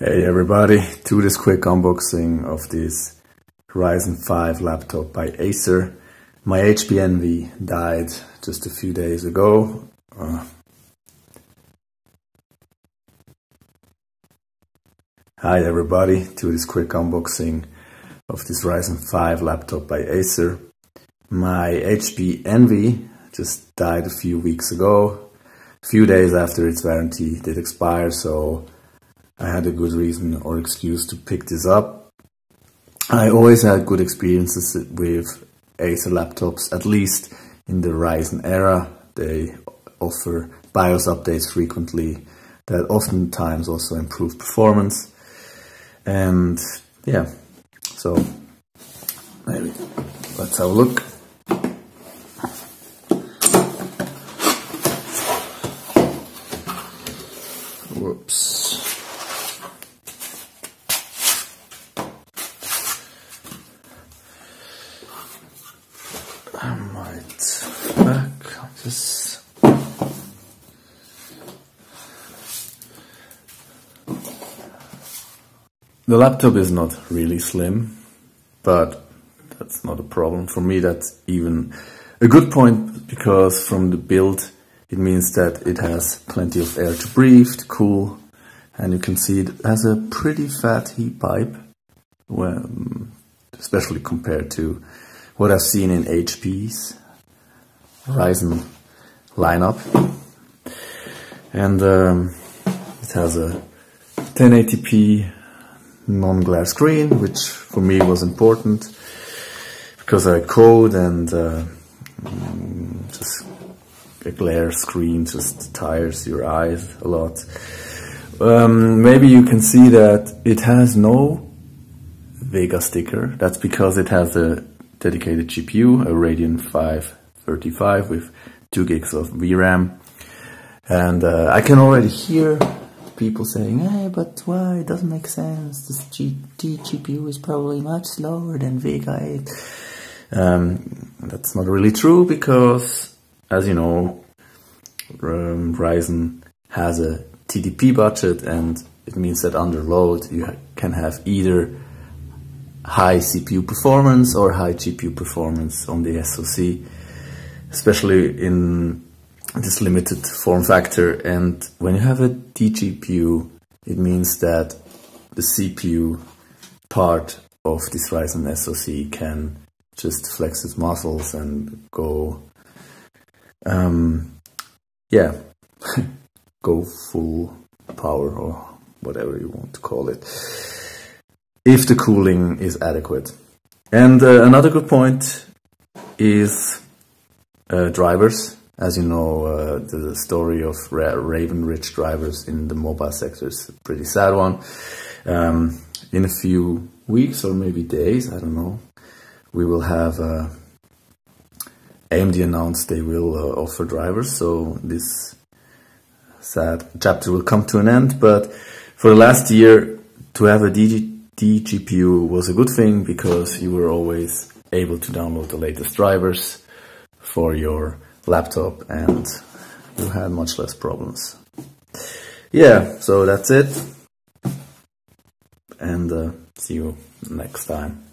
Hey everybody, to this quick unboxing of this Ryzen 5 laptop by Acer. My HP Envy died just a few days ago. Uh, hi everybody, to this quick unboxing of this Ryzen 5 laptop by Acer. My HP Envy just died a few weeks ago, a few days after its warranty did expire, so I had a good reason or excuse to pick this up. I always had good experiences with Acer laptops, at least in the Ryzen era. They offer BIOS updates frequently that oftentimes also improve performance. And yeah, so maybe let's have a look. Whoops. I might back. The laptop is not really slim, but that's not a problem. For me, that's even a good point because from the build, it means that it has plenty of air to breathe, to cool, and you can see it has a pretty fat heat pipe, well, especially compared to what I've seen in HP's Ryzen lineup. And um, it has a 1080p non-glare screen, which for me was important because I code and uh, just a glare screen just tires your eyes a lot. Um, maybe you can see that it has no Vega sticker. That's because it has a dedicated GPU, a Radeon 535 with 2 gigs of VRAM. And uh, I can already hear people saying, hey, but why? It doesn't make sense. This GT GPU is probably much slower than Vega 8. Um, that's not really true because, as you know, um, Ryzen has a TDP budget and it means that under load you can have either high CPU performance or high GPU performance on the SoC, especially in this limited form factor. And when you have a DGPU, it means that the CPU part of this Ryzen SoC can just flex its muscles and go, um, yeah, go full power or whatever you want to call it if the cooling is adequate. And uh, another good point is uh, drivers. As you know, uh, the story of Ra Raven Ridge drivers in the mobile sector is a pretty sad one. Um, in a few weeks or maybe days, I don't know, we will have uh, AMD announced they will uh, offer drivers. So this sad chapter will come to an end. But for the last year, to have a DG DGPU was a good thing because you were always able to download the latest drivers for your laptop and you had much less problems. Yeah, so that's it. And uh, see you next time.